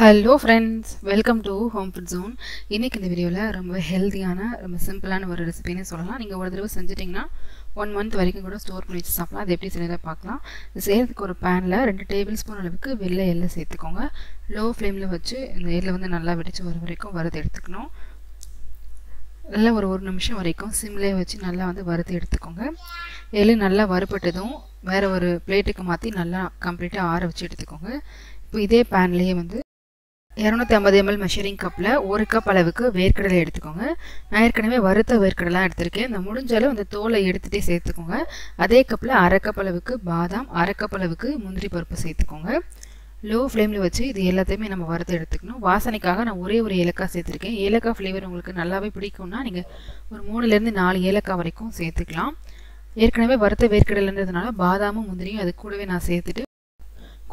Hello friends welcome to home food zone இன்றைக்கி இந்த வீடியோவில் ரொம்ப ஹெல்த்தியான ரொம்ப சிம்பிளான ஒரு ரெசிபின்னு சொல்லலாம். நீங்கள் ஒரு தடவை செஞ்சிட்டிங்கன்னா ஒன் மந்த் வரைக்கும் கூட ஸ்டோர் பண்ணி வச்சு சாப்பிடலாம். அது எப்படி செய்யறதை பார்க்கலாம். செய்கிறதுக்கு ஒரு பேனில் ரெண்டு டேபிள் ஸ்பூன் அளவுக்கு வெள்ளை எள்ளை சேர்த்துக்கோங்க. லோ ஃப்ளேமில் வச்சு இந்த எள்ளை வந்து நல்லா வெடித்து வர வரைக்கும் வறுத்து எடுத்துக்கணும். நல்லா ஒரு ஒரு நிமிஷம் வரைக்கும் சிம்லேயே வச்சு நல்லா வந்து வறுத்து எடுத்துக்கோங்க. எள்ளு நல்லா வறுப்பட்டதும் வேறு ஒரு பிளேட்டுக்கு மாற்றி நல்லா கம்ப்ளீட்டாக ஆற வச்சு எடுத்துக்கோங்க. இப்போ இதே பேன்லேயே வந்து இரநூத்தி ஐம்பது எம்எல் மெஷரிங் கப்பில் ஒரு கப் அளவுக்கு வேர்க்கடலை எடுத்துக்கோங்க. நான் ஏற்கனவே வறுத்த வேர்க்கடலாம் எடுத்திருக்கேன். இந்த முடிஞ்ச அளவு அந்த தோலை எடுத்துகிட்டே சேர்த்துக்கோங்க. அதே கப்பில் அரை கப் அளவுக்கு பாதாம் அரை கப் அளவுக்கு முந்திரி பருப்பு சேர்த்துக்கோங்க. லோ ஃப்ளேமில் வச்சு இது எல்லாத்தையுமே நம்ம வறுத்து எடுத்துக்கணும். வாசனைக்காக நான் ஒரே ஒரு ஏலக்காய் சேர்த்துருக்கேன். ஏலக்காய் ஃப்ளேவர் உங்களுக்கு நல்லாவே பிடிக்கும்னா நீங்கள் ஒரு மூணுலேருந்து நாலு ஏலக்காய் வரைக்கும் சேர்த்துக்கலாம். ஏற்கனவே வறுத்த வேர்க்கடலைன்றதுனால பாதாமும் முந்திரியும் அது கூடவே நான் சேர்த்துட்டு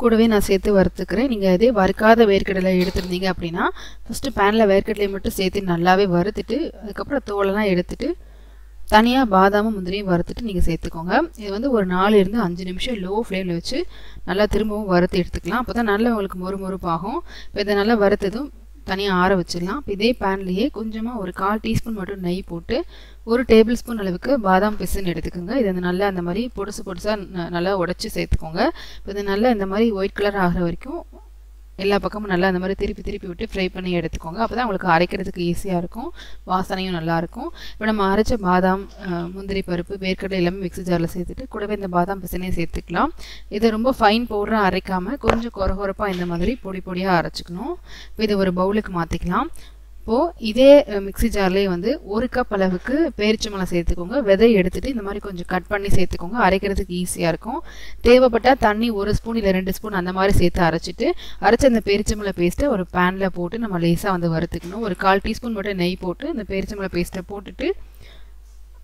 கூடவே நான் சேர்த்து வறுத்துக்கிறேன். நீங்கள் இதே வறுக்காத வேர்க்கடலை எடுத்துருந்தீங்க அப்படின்னா ஃபஸ்ட்டு பேனில் வேர்க்கடலையை மட்டும் சேர்த்து நல்லாவே வறுத்துட்டு அதுக்கப்புறம் தோலெல்லாம் எடுத்துட்டு தனியாக பாதாமும் முந்திரியும் வறுத்துட்டு நீங்கள் சேர்த்துக்கோங்க. இது வந்து ஒரு நாலு இருந்து அஞ்சு நிமிஷம் லோ ஃப்ளேமில் வச்சு நல்லா திரும்பவும் வறுத்து எடுத்துக்கலாம். அப்போ தான் நல்லா உங்களுக்கு மொறுமொறுப்பாகும் இப்போ இதை நல்லா வறுத்ததும் தனியாக ஆற வச்சிடலாம். இப்போ இதே பேன்லேயே கொஞ்சமாக ஒரு கால் டீஸ்பூன் மட்டும் நெய் போட்டு ஒரு டேபிள் ஸ்பூன் அளவுக்கு பாதாம் பிசுன்னு எடுத்துக்கோங்க. இது நல்லா அந்த மாதிரி பொடுசு பொடுசாக நல்லா உடச்சி சேர்த்துக்கோங்க. இப்போ இது நல்லா இந்த மாதிரி ஒயிட் கலர் ஆகிற வரைக்கும் எல்லா பக்கமும் நல்லா அந்த மாதிரி திருப்பி திருப்பி விட்டு ஃப்ரை பண்ணி எடுத்துக்கோங்க. அப்போ தான் உங்களுக்கு அரைக்கிறதுக்கு ஈஸியாக இருக்கும். வாசனையும் நல்லாயிருக்கும் இப்போ நம்ம அரைச்ச பாதாம் முந்திரி பருப்பு வேர்க்கடலை எல்லாமே மிக்ஸி ஜாரில் சேர்த்துட்டு கூடவே இந்த பாதாம் பிசனையும் சேர்த்துக்கலாம். இதை ரொம்ப ஃபைன் பவுடராக அரைக்காமல் கொஞ்சம் குறகுறப்பாக இந்த மாதிரி பொடி பொடியாக அரைச்சிக்கணும். இப்போ இதை ஒரு பவுலுக்கு மாற்றிக்கலாம் இப்போது இதே மிக்ஸி ஜார்லேயே வந்து ஒரு கப் அளவுக்கு பேரிச்சம்பழம் சேர்த்துக்கோங்க. விதை எடுத்துகிட்டு இந்த மாதிரி கொஞ்சம் கட் பண்ணி சேர்த்துக்கோங்க. அரைக்கிறதுக்கு ஈஸியாக இருக்கும். தேவைப்பட்டால் தண்ணி ஒரு ஸ்பூன் இல்லை ரெண்டு ஸ்பூன் அந்த மாதிரி சேர்த்து அரைச்சிட்டு அரைச்ச அந்த பேரிச்சம்பழ பேஸ்ட்டை ஒரு பேனில் போட்டு நம்ம லேசாக வந்து வறுத்துக்கணும். ஒரு கால் டீஸ்பூன் மட்டும் நெய் போட்டு இந்த பேரிச்சம்பழ பேஸ்ட்டை போட்டுட்டு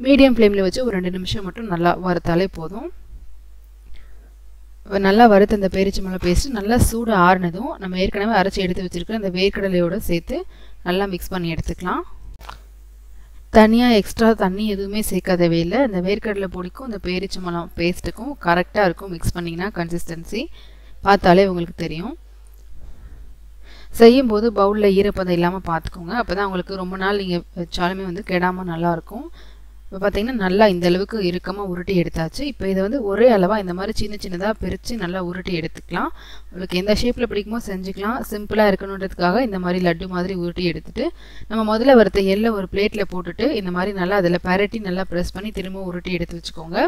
மீடியம் ஃப்ளேமில் வச்சு ஒரு ரெண்டு நிமிஷம் மட்டும் நல்லா வறுத்தாலே போதும். நல்லா வறுத்த அந்த பேரிச்சம்பழம் பேஸ்ட்டு நல்லா சூடு ஆறுனதும் நம்ம ஏற்கனவே அரைச்சி எடுத்து வச்சுருக்கிற அந்த வேர்க்கடலையோடு சேர்த்து நல்லா மிக்ஸ் பண்ணி எடுத்துக்கலாம். தனியாக எக்ஸ்ட்ரா தண்ணி எதுவுமே சேர்க்க தேவையில்லை இந்த வேர்க்கடலை பொடிக்கும் இந்த பேரிச்சம்பழம் பேஸ்ட்டுக்கும் கரெக்டாக இருக்கும். மிக்ஸ் பண்ணிங்கன்னா கன்சிஸ்டன்சி பார்த்தாலே உங்களுக்கு தெரியும். செய்யும்போது பவுலில் ஈரப்பதம் இல்லாமல் பார்த்துக்கோங்க. அப்போ தான் உங்களுக்கு ரொம்ப நாள் நீங்கள் வச்சாலுமே வந்து கெடாமல் நல்லாயிருக்கும் இப்போ பார்த்திங்கன்னா நல்லா இந்த அளவுக்கு இறுக்கமாக உருட்டி எடுத்தாச்சு. இப்போ இதை வந்து ஒரே அளவாக இந்த மாதிரி சின்ன சின்னதாக பிரித்து நல்லா உருட்டி எடுத்துக்கலாம். உங்களுக்கு எந்த ஷேப்பில் பிடிக்குமோ செஞ்சுக்கலாம். சிம்பிளாக இருக்கணுன்றதுக்காக இந்த மாதிரி லட்டு மாதிரி உருட்டி எடுத்துட்டு நம்ம முதல்ல வறுத்த எல்லை ஒரு பிளேட்டில் போட்டுட்டு இந்த மாதிரி நல்லா அதில் பரட்டி நல்லா ப்ரெஸ் பண்ணி திரும்ப உருட்டி எடுத்து வச்சுக்கோங்க.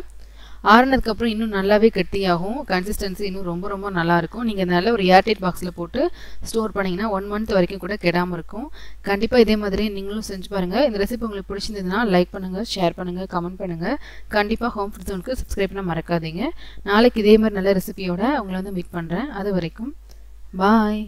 ஆறுனதுக்கப்புறம் இன்னும் நல்லாவே கட்டியாகும். கன்சிஸ்டன்சி இன்னும் ரொம்ப ரொம்ப நல்லாயிருக்கும் நீங்கள் நல்ல ஒரு ஏர்டைட் பாக்ஸில் போட்டு ஸ்டோர் பண்ணிங்கன்னா ஒன் மந்த் வரைக்கும் கூட கெடாமல் இருக்கும். கண்டிப்பாக இதே மாதிரி நீங்களும் செஞ்சு பாருங்கள் இந்த ரெசிபி உங்களுக்கு பிடிச்சிருந்ததுன்னா லைக் பண்ணுங்கள் ஷேர் பண்ணுங்கள் கமெண்ட் பண்ணுங்கள் கண்டிப்பாக ஹோம் ஃபுட் ஜோனுக்கு சப்ஸ்கிரைப் பண்ண மறக்காதீங்க. நாளைக்கு இதே மாதிரி நல்ல ரெசிபியோட உங்களை வந்து மீட் பண்ணுறேன் அது வரைக்கும் பாய்